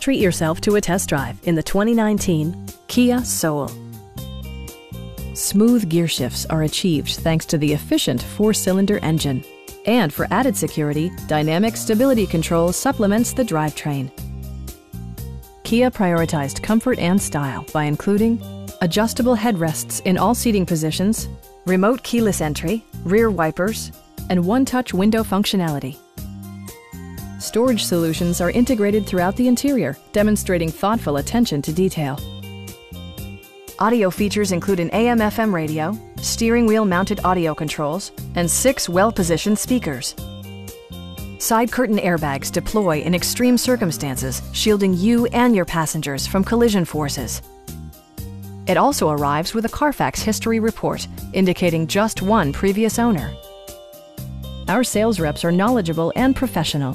Treat yourself to a test drive in the 2019 Kia Soul. Smooth gear shifts are achieved thanks to the efficient four-cylinder engine. And for added security, Dynamic Stability Control supplements the drivetrain. Kia prioritized comfort and style by including adjustable headrests in all seating positions, remote keyless entry, rear wipers, and one-touch window functionality. Storage solutions are integrated throughout the interior, demonstrating thoughtful attention to detail. Audio features include an AM-FM radio, steering wheel mounted audio controls, and six well-positioned speakers. Side curtain airbags deploy in extreme circumstances, shielding you and your passengers from collision forces. It also arrives with a Carfax history report, indicating just one previous owner. Our sales reps are knowledgeable and professional.